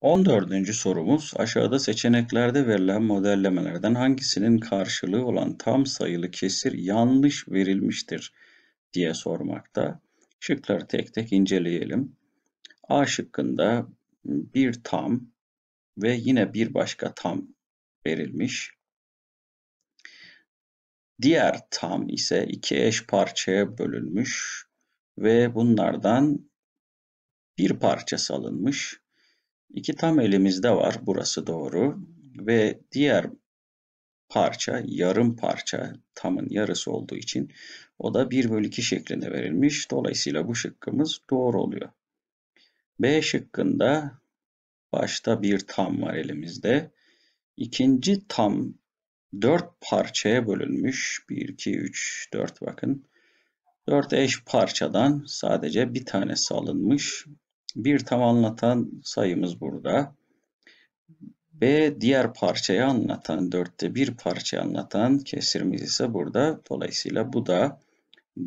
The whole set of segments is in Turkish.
14. sorumuz aşağıda seçeneklerde verilen modellemelerden hangisinin karşılığı olan tam sayılı kesir yanlış verilmiştir diye sormakta. Şıkları tek tek inceleyelim. A şıkkında bir tam ve yine bir başka tam verilmiş. Diğer tam ise iki eş parçaya bölünmüş ve bunlardan bir parça alınmış. İki tam elimizde var. Burası doğru. Ve diğer parça yarım parça tamın yarısı olduğu için o da 1 bölü 2 şeklinde verilmiş. Dolayısıyla bu şıkkımız doğru oluyor. B şıkkında başta bir tam var elimizde. İkinci tam 4 parçaya bölünmüş. 1, 2, 3, 4 bakın. 4 eş parçadan sadece bir tanesi alınmış. Bir tam anlatan sayımız burada. B diğer parçayı anlatan, dörtte bir parçayı anlatan kesirimiz ise burada. Dolayısıyla bu da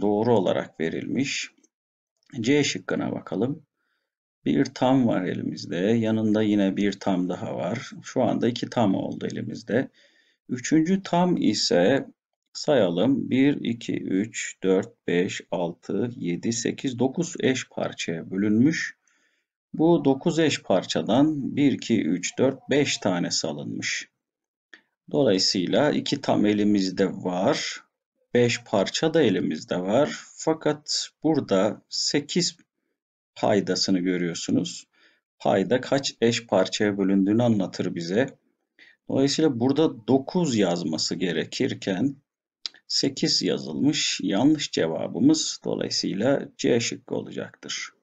doğru olarak verilmiş. C şıkkına bakalım. Bir tam var elimizde. Yanında yine bir tam daha var. Şu anda iki tam oldu elimizde. Üçüncü tam ise sayalım. 1, 2, 3, 4, 5, 6, 7, 8, 9 eş parçaya bölünmüş. Bu 9 eş parçadan 1, 2, 3, 4, 5 tane salınmış. Dolayısıyla 2 tam elimizde var. 5 parça da elimizde var. Fakat burada 8 paydasını görüyorsunuz. Payda kaç eş parçaya bölündüğünü anlatır bize. Dolayısıyla burada 9 yazması gerekirken 8 yazılmış. Yanlış cevabımız dolayısıyla C şıkkı olacaktır.